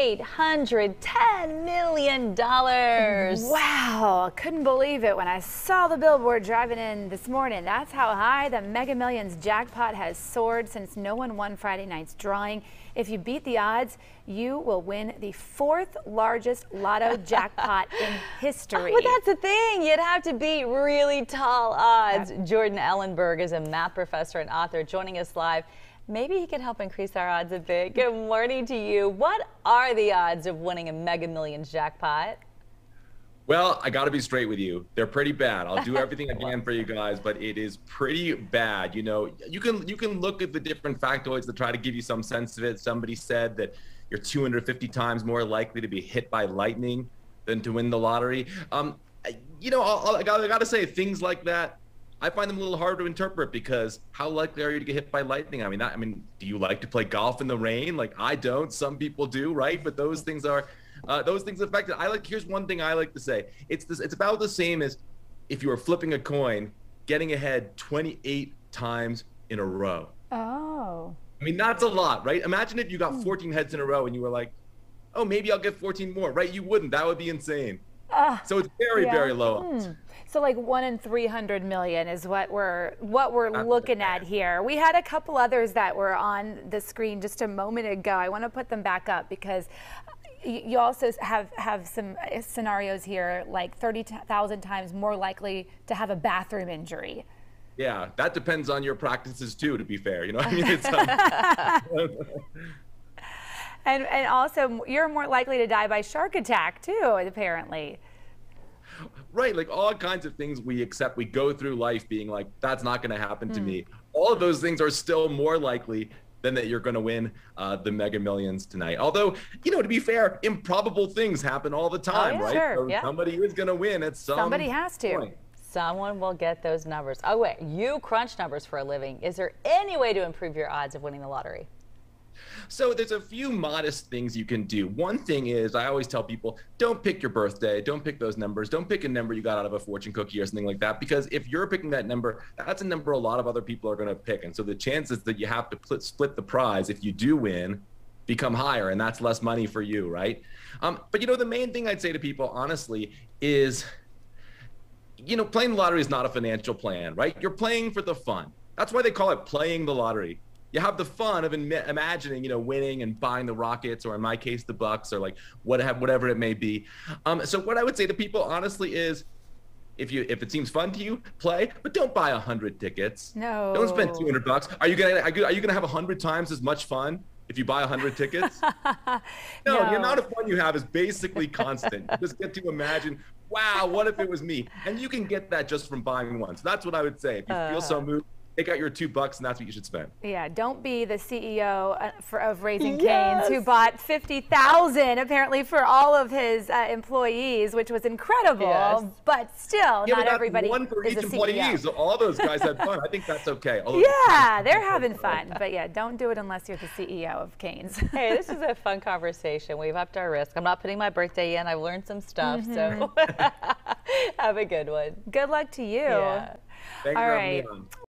$810 million. Wow, I couldn't believe it when I saw the billboard driving in this morning. That's how high the Mega Millions jackpot has soared since no one won Friday night's drawing. If you beat the odds, you will win the fourth largest lotto jackpot in history. But that's the thing, you'd have to beat really tall odds. Jordan Ellenberg is a math professor and author joining us live. Maybe he could help increase our odds a bit. Good morning to you. What are the odds of winning a Mega Millions jackpot? Well, I got to be straight with you. They're pretty bad. I'll do everything I can for you guys, but it is pretty bad. You know, you can you can look at the different factoids to try to give you some sense of it. Somebody said that you're 250 times more likely to be hit by lightning than to win the lottery. Um, you know, I'll, I got I got to say things like that I find them a little hard to interpret because how likely are you to get hit by lightning? I mean, I mean, do you like to play golf in the rain? Like I don't. Some people do, right? But those things are, uh, those things affect it. I like. Here's one thing I like to say. It's this. It's about the same as if you were flipping a coin, getting ahead 28 times in a row. Oh. I mean, that's a lot, right? Imagine if you got hmm. 14 heads in a row and you were like, oh, maybe I'll get 14 more, right? You wouldn't. That would be insane. Uh, so it's very, yeah. very low. Hmm. So like one in 300 million is what we're what we're looking at here. We had a couple others that were on the screen just a moment ago. I want to put them back up because you also have have some uh, scenarios here like 30,000 times more likely to have a bathroom injury. Yeah, that depends on your practices too. To be fair, you know, I mean, it's. Um, and and also, you're more likely to die by shark attack too, apparently right like all kinds of things we accept we go through life being like that's not going to happen to hmm. me all of those things are still more likely than that you're going to win uh, the mega millions tonight although you know to be fair improbable things happen all the oh, time oh, yeah, right sure. so yeah. somebody is going to win at some somebody has to point. Someone will get those numbers. Oh, wait, you crunch numbers for a living. Is there any way to improve your odds of winning the lottery? So there's a few modest things you can do. One thing is I always tell people don't pick your birthday, don't pick those numbers, don't pick a number you got out of a fortune cookie or something like that because if you're picking that number, that's a number a lot of other people are going to pick. And so the chances that you have to split the prize if you do win become higher and that's less money for you, right? Um, but you know the main thing I'd say to people honestly is you know playing the lottery is not a financial plan, right? You're playing for the fun. That's why they call it playing the lottery you have the fun of Im- imagining, you know, winning and buying the Rockets, or in my case, the Bucks, or like whatever, whatever it may be. Um, so what I would say to people, honestly, is if you if it seems fun to you, play, but don't buy a hundred tickets. No. Don't spend two hundred bucks. Are you gonna are you gonna have a hundred times as much fun if you buy a hundred tickets? no, no, the amount of fun you have is basically constant. you just get to imagine, wow, what if it was me? And you can get that just from buying one. So that's what I would say. If you uh, feel so uh-huh. moved take out your two bucks and that's what you should spend. Yeah, don't be the CEO uh, for, of Raising yes. Cane's who bought 50,000 apparently for all of his uh, employees, which was incredible. Yes. But still, yeah, not but everybody one for is each employee. So all those guys had fun. I think that's okay. Although yeah, they're having fun. But yeah, don't do it unless you're the CEO of Cane's. hey, this is a fun conversation. We've upped our risk. I'm not putting my birthday in. I've learned some stuff. Mm -hmm. So have a good one. Good luck to you. Yeah. Thanks all right.